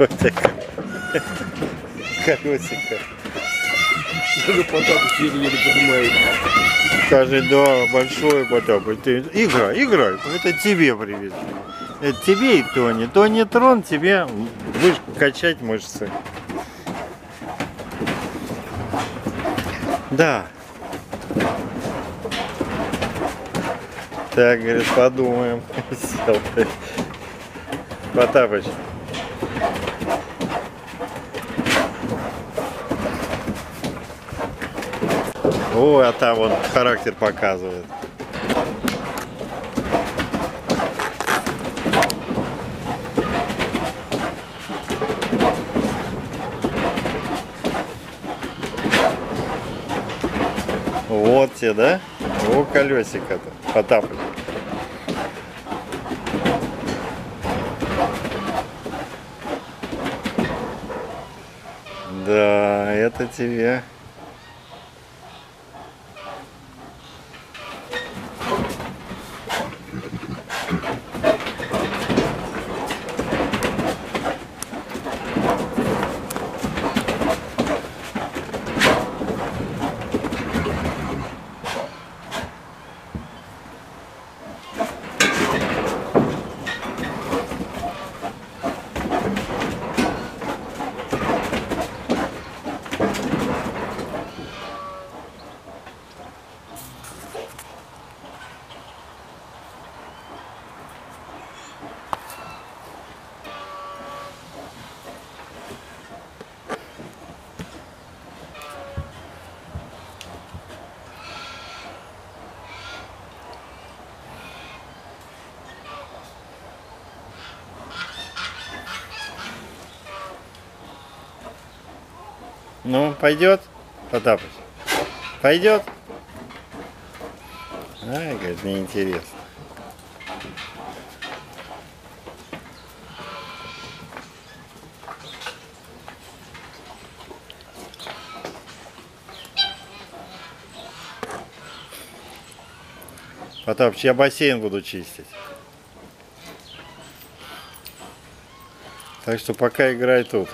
Котика. Колесико. Даже Потапыч еле-еле поднимает. Скажи, да, большой Потапыч. Ты... Играй, играй. Это тебе привезли. Это тебе и Тони. Тони трон, тебе будешь качать мышцы. Да. Так, говорит, подумаем. Потапыч. О, а там он характер показывает. Вот тебе, да? О, колесико-то. Потапыч. Да, это тебе. Ну, пойдет, Потапыч? Пойдет? Ай, говорит, неинтересно. Потапыч, я бассейн буду чистить. Так что пока играй тут.